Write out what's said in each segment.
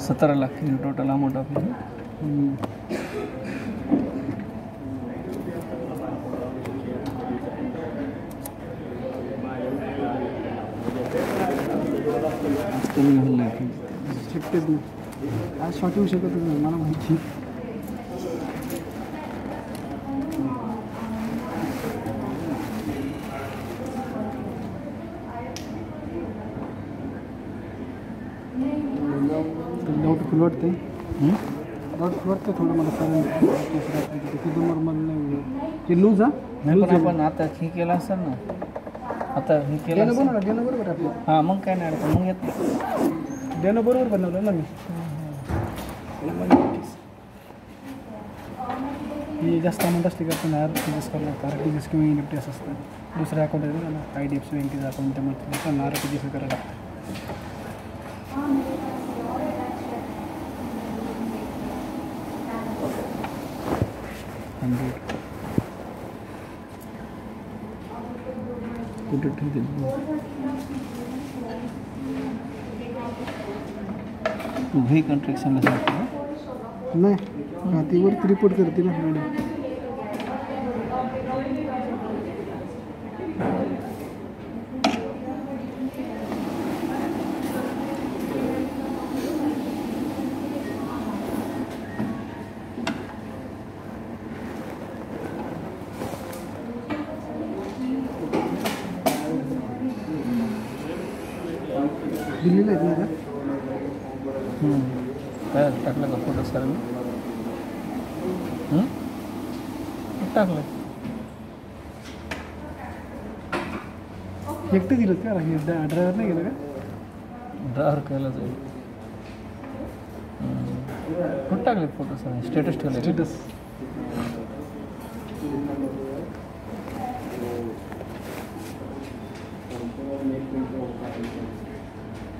सत्रह लाख की total amount of हम्म. कमी झालं नाही शक्यच नाही आज शॉर्ट डाऊट फुल वाटतं थोडं मला कारण नंबर मला नाही लूज हा? नाही पण आपण आता हे केलं असेल ना आता हे केलं असेल. बरोबर आपलं. हाँ मग काय नाही अडचण मग येत. नाही बरोबर बनवलं ना मी. हे जास्त अमाऊंट असते का? आपण आर टी आर टी किंवा एन एफ़ टी असं असतं. दुसऱ्या अकाउंट आहे ना आय डी एफ़ सी बँकेचं अकाउंट त्यामुळे आर टी जीस करायला लागतं. हंड्रेड कुठे ठेवते व्ही कन्स्ट्रक्शनला सांगतो ना नाही हाँ ती वरती रिपोर्ट करते ना मॅडम दिल्लीला आहेत ना काय टाकलं का फोटो सर मी टाकलं. एकटं दिलं का? ड्रायव्हर नाही गेलं का? ड्रायव्हर केलं जाईल कुठं टाकले फोटो सर स्टेटस ठेवले स्टेटस इथं होतं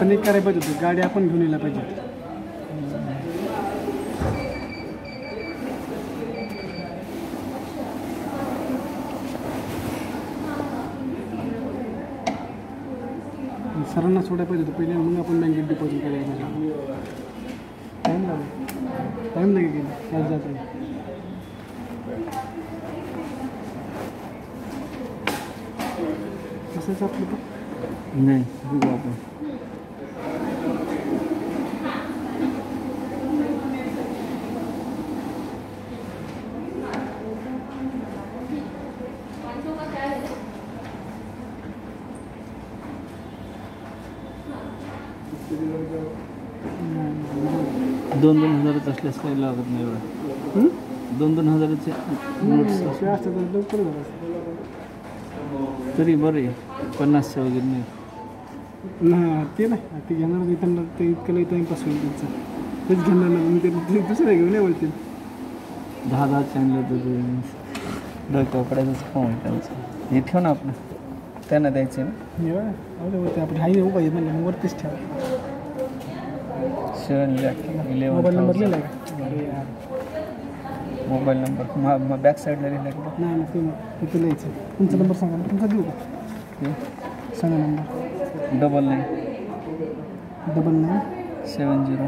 आपण एक होतं गाडी आपण घेऊन यायला पाहिजे सरांना सोडायला पाहिजे होतं पहिले मग आपण बँकेत डिपॉझिट करायला पाहिजे नाही? दोन दोन हजारच असल्यास काही लागत नाही एवढं? दोन दोन हजाराचे नोट्स तर बरे पन्नासचे वगैरे नाही. ना ते नाही. ते घेणार नाही त्यांना ते इतकं लई टाईमपास होईल त्यांचं. तेच घेणार नाही मग ते दुसरे घेऊन नाही बोलतील. दहा दहाचे आणलं तर ते. डोक्यावर पडायचंच काम आहे त्यांचं. हे ठेव ना आपलं. त्यांना द्यायचे ना. होते आपण हाय उभा आहे म्हणलं मग वरतीच ठेवा. Seven lakh mobile number eleven लिहिला मोबाईल नंबर बॅक साईडला लिहिला का? नाही ना ते तिथे लिहायचं. तुमचा नंबर सांगा. ना तुमचा देऊ का? सांगा number double nine double nine seven zero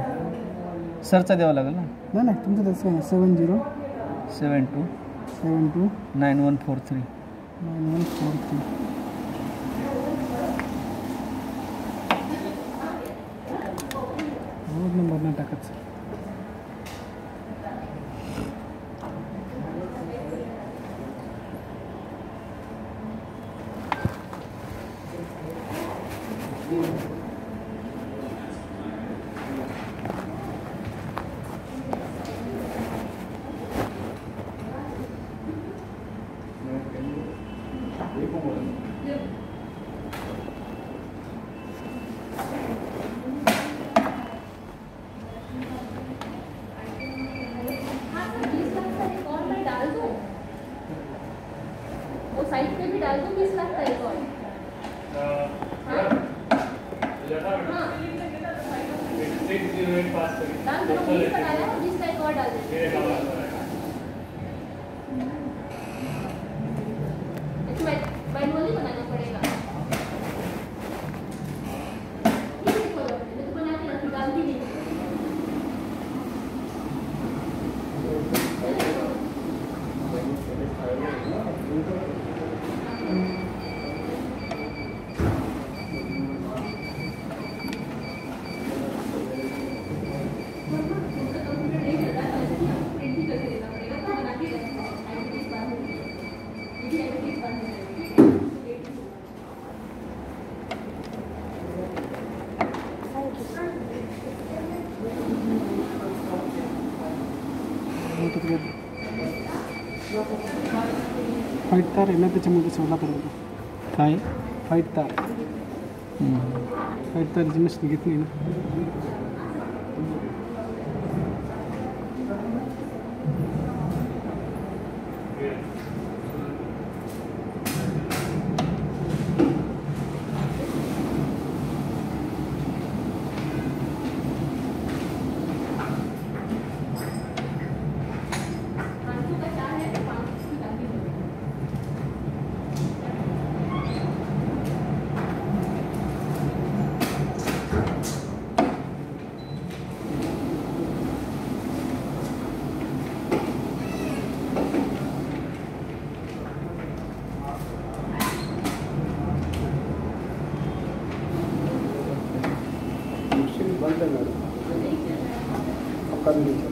सरचा द्यावा लागेल ना? नाही नाही तुमचं त्याचं सांगा seven zero seven two seven two nine one four three nine one four three Six zero eight pass करें फाईट तार आहे ना त्याच्यामध्ये सोडला करायचा काय फाईट तार फाईट तारची मशीन घेतली ना familia.